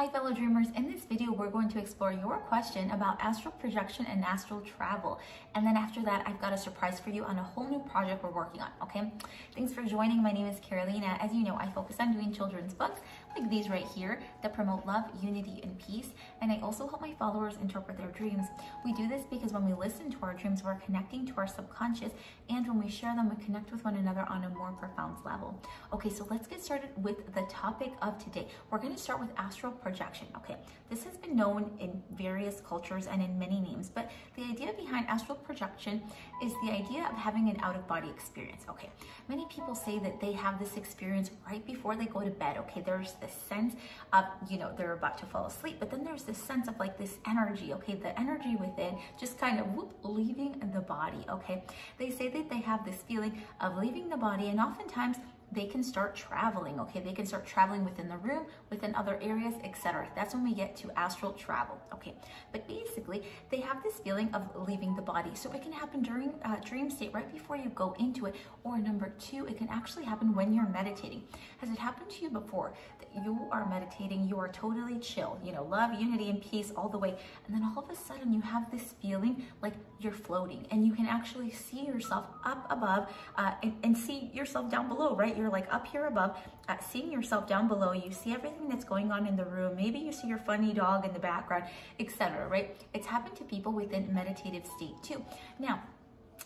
Hi fellow dreamers, in this video we're going to explore your question about astral projection and astral travel. And then after that, I've got a surprise for you on a whole new project we're working on, okay? Thanks for joining. My name is Carolina. As you know, I focus on doing children's books like these right here that promote love, unity, and peace. And I also help my followers interpret their dreams. We do this because when we listen to our dreams, we're connecting to our subconscious. And when we share them, we connect with one another on a more profound level. Okay, so let's get started with the topic of today. We're going to start with astral projection. Okay, this has been known in various cultures and in many names, but the idea behind astral projection is the idea of having an out of body experience. Okay, many people say that they have this experience right before they go to bed. Okay, there's this sense of, you know, they're about to fall asleep, but then there's this sense of like this energy. Okay, the energy within just kind of whoop, leaving the body. Okay, they say that they have this feeling of leaving the body, and oftentimes they can start traveling, okay? They can start traveling within the room, within other areas, etc. That's when we get to astral travel, okay? But basically, they have this feeling of leaving the body. So it can happen during uh, dream state, right before you go into it. Or number two, it can actually happen when you're meditating. Has it happened to you before that you are meditating, you are totally chill, you know, love, unity, and peace all the way. And then all of a sudden you have this feeling like you're floating and you can actually see yourself up above uh, and, and see yourself down below, right? You're like up here above, uh, seeing yourself down below, you see everything that's going on in the room. Maybe you see your funny dog in the background, etc. right? It's happened to people within meditative state too. Now,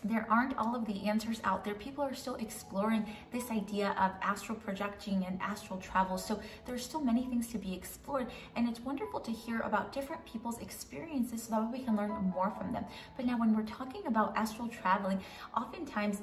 there aren't all of the answers out there. People are still exploring this idea of astral projecting and astral travel. So there's still many things to be explored. And it's wonderful to hear about different people's experiences so that we can learn more from them. But now when we're talking about astral traveling, oftentimes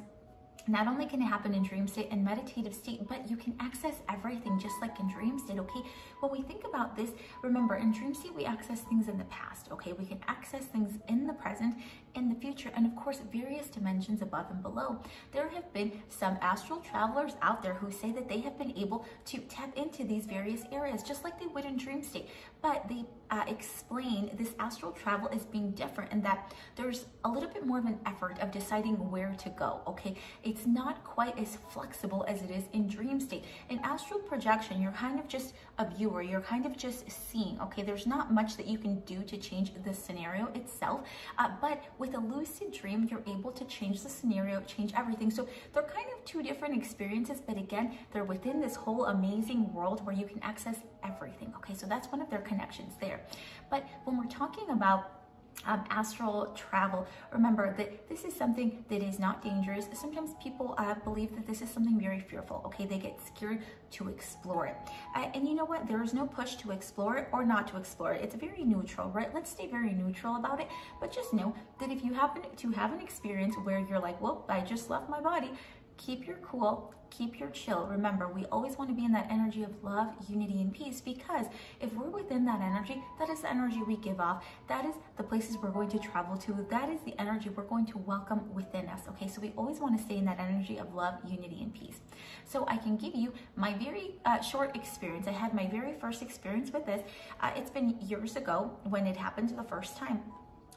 not only can it happen in dream state and meditative state, but you can access everything just like in dream state, okay? When we think about this, remember in dream state, we access things in the past, okay? We can access things in the present, in the future, and of course, various dimensions above and below. There have been some astral travelers out there who say that they have been able to tap into these various areas, just like they would in dream state, but they uh, explain this astral travel as being different and that there's a little bit more of an effort of deciding where to go, okay? It's not quite as flexible as it is in dream state. In astral projection, you're kind of just a viewer, you're kind of just seeing, okay? There's not much that you can do to change the scenario itself, uh, but with a lucid dream, you're able to change the scenario, change everything. So they're kind of two different experiences, but again, they're within this whole amazing world where you can access everything, okay? So that's one of their connections there. But when we're talking about um, astral travel. Remember that this is something that is not dangerous. Sometimes people uh, believe that this is something very fearful. Okay, they get scared to explore it. Uh, and you know what? There is no push to explore it or not to explore it. It's very neutral, right? Let's stay very neutral about it. But just know that if you happen to have an experience where you're like, well, I just left my body, keep your cool, keep your chill. Remember, we always want to be in that energy of love, unity, and peace because if we're within that energy, that is the energy we give off. That is the places we're going to travel to. That is the energy we're going to welcome within us. Okay, so we always want to stay in that energy of love, unity, and peace. So I can give you my very uh, short experience. I had my very first experience with this. Uh, it's been years ago when it happened the first time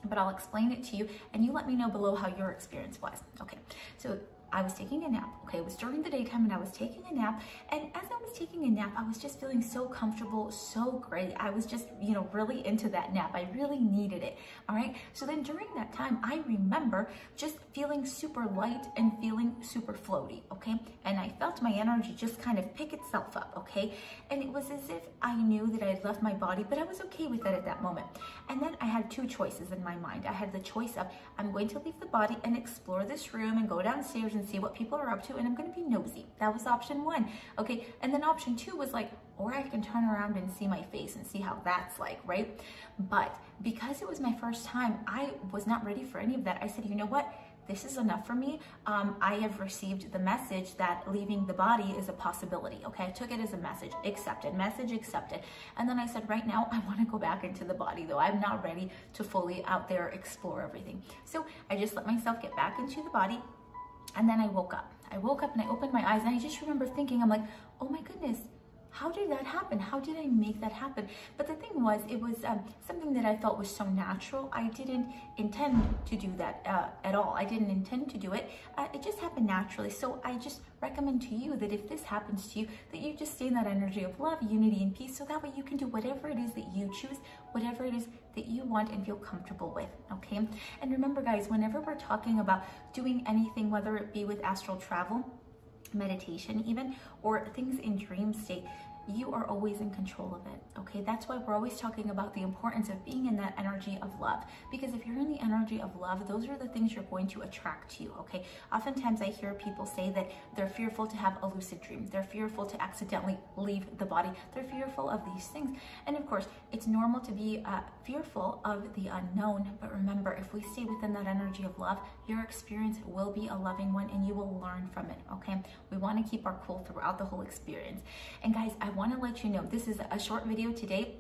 but I'll explain it to you and you let me know below how your experience was. Okay, so I was taking a nap. Okay, it was during the daytime and I was taking a nap. And as I was taking a nap, I was just feeling so comfortable, so great. I was just, you know, really into that nap. I really needed it. All right. So then during that time, I remember just feeling super light and feeling super floaty. Okay. And I felt my energy just kind of pick itself up. Okay. And it was as if I knew that I had left my body, but I was okay with it at that moment. And then I had two choices in my mind. I had the choice of I'm going to leave the body and explore this room and go downstairs and see what people are up to and I'm gonna be nosy. That was option one. Okay, and then option two was like, or I can turn around and see my face and see how that's like, right? But because it was my first time, I was not ready for any of that. I said, you know what? This is enough for me. Um, I have received the message that leaving the body is a possibility. Okay, I took it as a message, accepted, message accepted. And then I said, right now, I want to go back into the body though. I'm not ready to fully out there explore everything. So I just let myself get back into the body and then I woke up. I woke up and I opened my eyes and I just remember thinking, I'm like, oh my goodness, how did that happen? How did I make that happen? But the thing was, it was um, something that I felt was so natural. I didn't intend to do that uh, at all. I didn't intend to do it. Uh, it just happened naturally. So I just recommend to you that if this happens to you, that you just stay in that energy of love, unity, and peace. So that way you can do whatever it is that you choose, whatever it is that you want and feel comfortable with. Okay. And remember, guys, whenever we're talking about doing anything, whether it be with astral travel, meditation even, or things in dream state, you are always in control of it. Okay, that's why we're always talking about the importance of being in that energy of love. Because if you're in the energy of love, those are the things you're going to attract to you. Okay, oftentimes I hear people say that they're fearful to have a lucid dream, they're fearful to accidentally leave the body, they're fearful of these things. And of course, it's normal to be uh, fearful of the unknown. But remember, if we stay within that energy of love, your experience will be a loving one and you will learn from it. Okay, we want to keep our cool throughout the whole experience. And guys, I want to let you know this is a short video today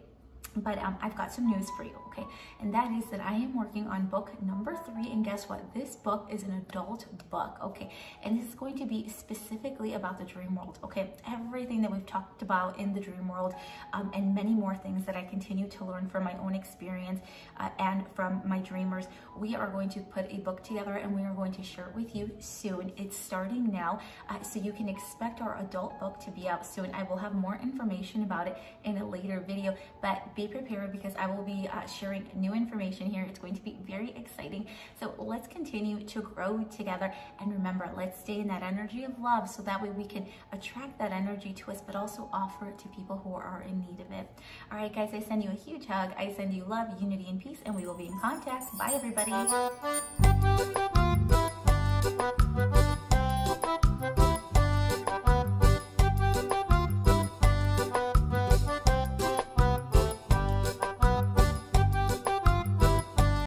but um, I've got some news for you, okay? And that is that I am working on book number three. And guess what? This book is an adult book, okay? And this is going to be specifically about the dream world, okay? Everything that we've talked about in the dream world um, and many more things that I continue to learn from my own experience uh, and from my dreamers. We are going to put a book together and we are going to share it with you soon. It's starting now, uh, so you can expect our adult book to be out soon. I will have more information about it in a later video, but be prepared because I will be uh, sharing new information here. It's going to be very exciting. So let's continue to grow together. And remember, let's stay in that energy of love so that way we can attract that energy to us, but also offer it to people who are in need of it. All right, guys, I send you a huge hug. I send you love, unity, and peace, and we will be in contact. Bye, everybody.